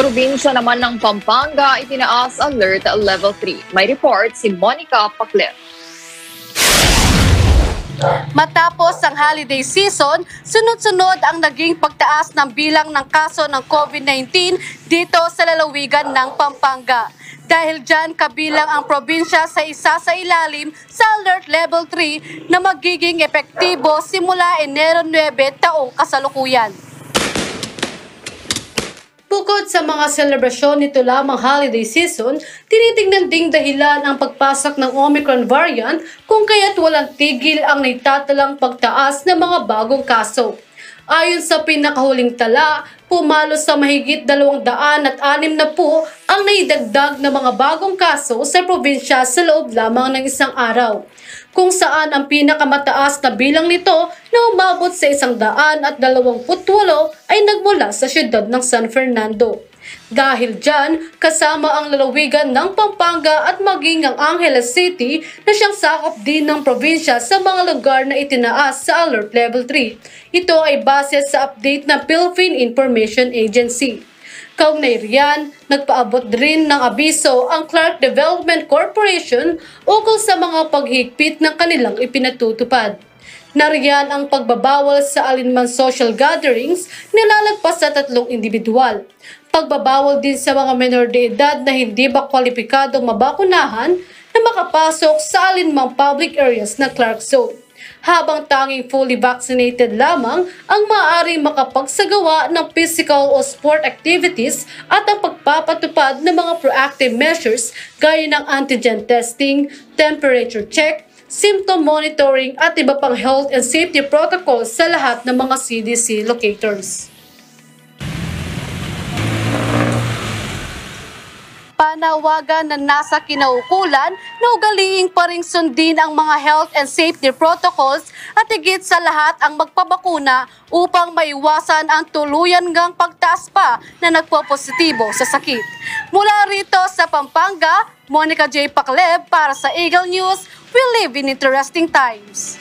Probinsya naman ng Pampanga itinaas alert level 3. May report si Monica Paclet. Matapos ang holiday season, sunod-sunod ang naging pagtaas ng bilang ng kaso ng COVID-19 dito sa lalawigan ng Pampanga. Dahil dyan kabilang ang probinsya sa isa sa ilalim sa Alert Level 3 na magiging epektibo simula Enero 9 taong kasalukuyan. Bukod sa mga selebrasyon nito lamang holiday season, tinitingnan ding dahilan ang pagpasok ng Omicron variant kung kaya't walang tigil ang naitatalang pagtaas ng mga bagong kaso. Ayon sa pinakahuling tala, pumalo sa mahigit 206 na po ang naidagdag na mga bagong kaso sa probinsya sa loob lamang ng isang araw kung saan ang pinakamataas na bilang nito na umabot sa isang daan at dalawamputwalo ay nagmula sa siyudad ng San Fernando. Dahil dyan, kasama ang lalawigan ng Pampanga at maging ang Angeles City na siyang sakop din ng probinsya sa mga lugar na itinaas sa Alert Level 3. Ito ay base sa update ng Philippine Information Agency. Kaugnay riyan, nagpaabot rin ng abiso ang Clark Development Corporation ukol sa mga paghigpit ng kanilang ipinatutupad. Nariyan ang pagbabawal sa alinman social gatherings nilalagpas sa tatlong individual. Pagbabawal din sa mga menor de edad na hindi ba kwalipikadong mabakunahan na makapasok sa alinmang public areas na Clark Zone habang tanging fully vaccinated lamang ang maaaring makapagsagawa ng physical o sport activities at ang pagpapatupad ng mga proactive measures gaya ng antigen testing, temperature check, symptom monitoring at iba pang health and safety protocols sa lahat ng mga CDC locators. Panawagan na nasa kinaukulan na ugaliing pa ring sundin ang mga health and safety protocols at higit sa lahat ang magpabakuna upang maiwasan ang tuluyan ngang pagtaas pa na nagpo-positibo sa sakit. Mula rito sa Pampanga, Monica J. Pacleb para sa Eagle News, we live in interesting times.